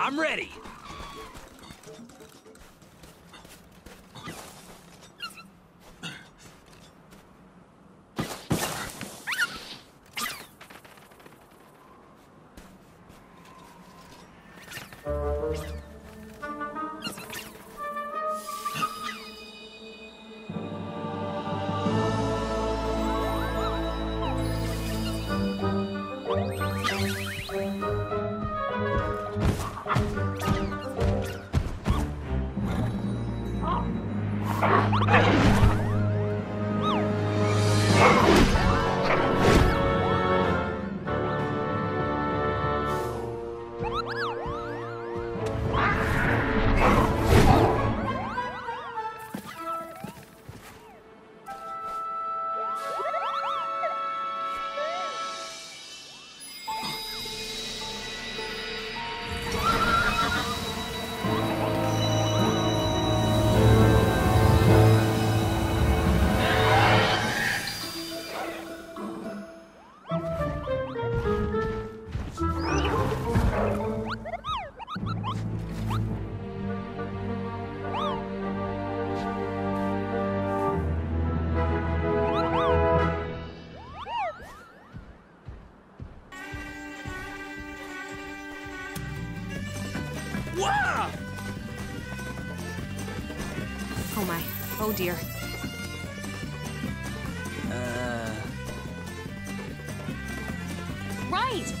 I'm ready. Come on. Wow! Oh my. Oh dear. Uh... Right!